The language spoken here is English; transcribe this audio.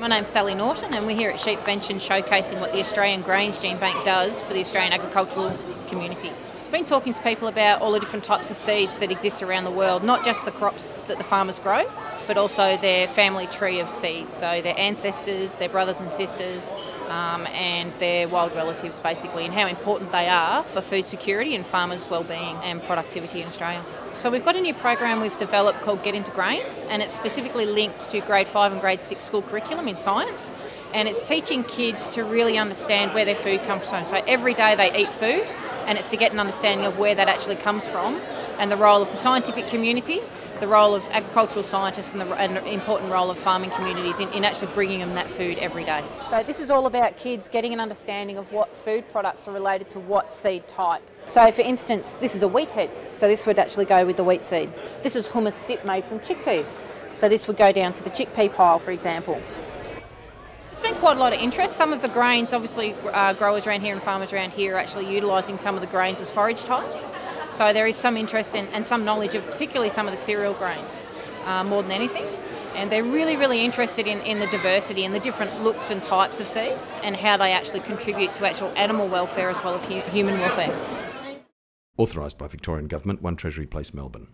My name's Sally Norton, and we're here at Sheepvention showcasing what the Australian Grains Gene Bank does for the Australian agricultural community. I've been talking to people about all the different types of seeds that exist around the world, not just the crops that the farmers grow, but also their family tree of seeds. So their ancestors, their brothers and sisters, um, and their wild relatives, basically, and how important they are for food security and farmers' well-being and productivity in Australia. So we've got a new program we've developed called Get Into Grains, and it's specifically linked to grade five and grade six school curriculum in science, and it's teaching kids to really understand where their food comes from. So every day they eat food, and it's to get an understanding of where that actually comes from, and the role of the scientific community the role of agricultural scientists and the, and important role of farming communities in, in, actually bringing them that food every day. So this is all about kids getting an understanding of what food products are related to what seed type. So for instance, this is a wheat head, so this would actually go with the wheat seed. This is hummus dip made from chickpeas, so this would go down to the chickpea pile, for example. There's been quite a lot of interest. Some of the grains, obviously, uh, growers around here and farmers around here are actually utilising some of the grains as forage types. So there is some interest in, and some knowledge of particularly some of the cereal grains uh, more than anything. And they're really, really interested in, in the diversity and the different looks and types of seeds and how they actually contribute to actual animal welfare as well as hu- human welfare. Authorised by Victorian Government, 1 Treasury Place, Melbourne.